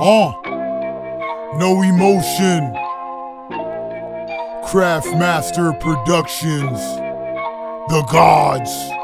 Uh, NoEmotion. Craftmaster Productions. The Godz.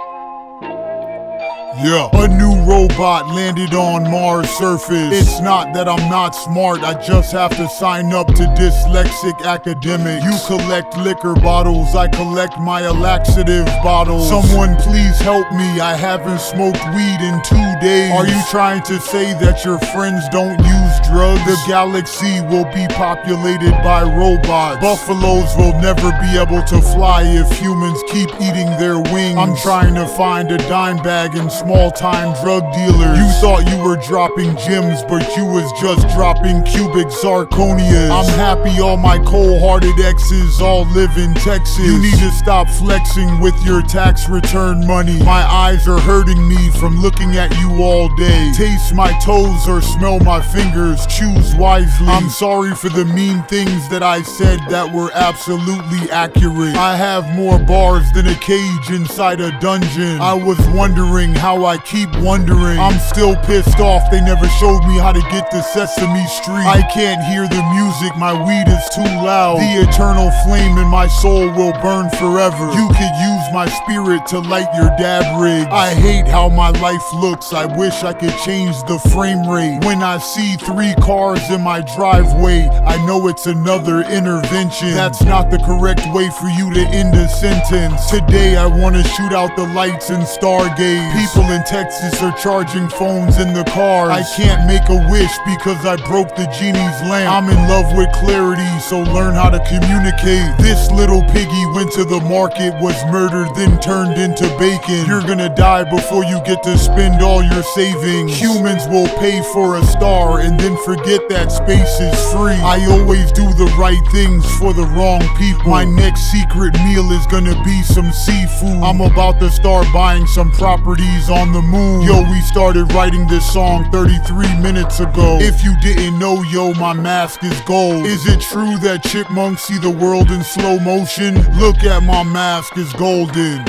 Yeah. A new robot landed on Mars surface. It's not that I'm not smart, I just have to sign up to dyslexic academics. You collect liquor bottles, I collect my laxative bottles. Someone please help me, I haven't smoked weed in two days. Are you trying to say that your friends don't use drugs? The galaxy will be populated by robots. Buffaloes will never be able to fly if humans keep eating their wings. I'm trying to find a dime bag and small time drug dealers. You thought you were dropping gems, but you was just dropping cubic zirconias. I'm happy all my cold hearted exes all live in Texas. You need to stop flexing with your tax return money. My eyes are hurting me from looking at you all day. Taste my toes or smell my fingers, choose wisely. I'm sorry for the mean things that I said that were absolutely accurate. I have more bars than a cage inside a dungeon. I was wondering how now I keep wondering. I'm still pissed off they never showed me how to get to Sesame Street. I can't hear the music, my weed is too loud. The eternal flame in my soul will burn forever. You could use my spirit to light your dab rig. I hate how my life looks, I wish I could change the frame rate. When I see three cars in my driveway, I know it's another intervention. That's not the correct way for you to end a sentence. Today I wanna shoot out the lights and stargaze. People People in Texas are charging phones in the cars. I can't make a wish because I broke the genie's lamp. I'm in love with clarity, so learn how to communicate. This little piggy went to the market, was murdered, then turned into bacon. You're gonna die before you get to spend all your savings. Humans will pay for a star and then forget that space is free. I always do the right things for the wrong people. My next secret meal is gonna be some seafood. I'm about to start buying some properties on the moon. Yo, we started writing this song 33 minutes ago. If you didn't know, yo, my mask is gold. Is it true that chipmunks see the world in slow motion? Look at my mask, it's golden.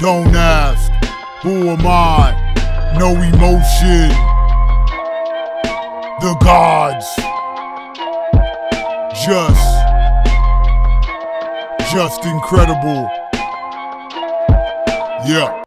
Don't ask, who am I? NoEmotion. The Godz. Just, just incredible. Yeah.